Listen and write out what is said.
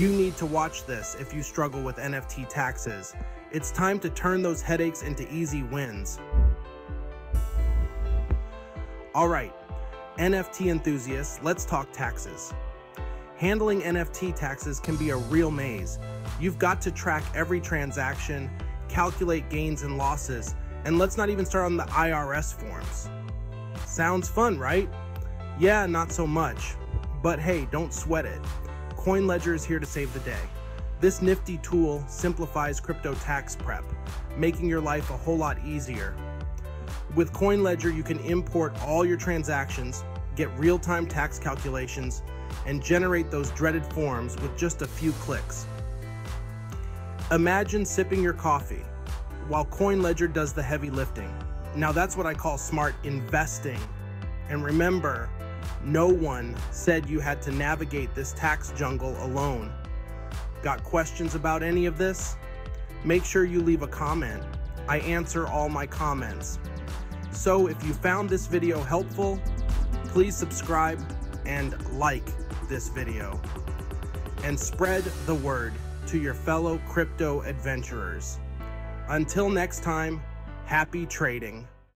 You need to watch this if you struggle with NFT taxes. It's time to turn those headaches into easy wins. All right, NFT enthusiasts, let's talk taxes. Handling NFT taxes can be a real maze. You've got to track every transaction, calculate gains and losses, and let's not even start on the IRS forms. Sounds fun, right? Yeah, not so much. But hey, don't sweat it. CoinLedger is here to save the day. This nifty tool simplifies crypto tax prep, making your life a whole lot easier. With CoinLedger, you can import all your transactions, get real-time tax calculations, and generate those dreaded forms with just a few clicks. Imagine sipping your coffee while CoinLedger does the heavy lifting. Now that's what I call smart investing. And remember, no one said you had to navigate this tax jungle alone. Got questions about any of this? Make sure you leave a comment. I answer all my comments. So if you found this video helpful, please subscribe and like this video. And spread the word to your fellow crypto adventurers. Until next time, happy trading.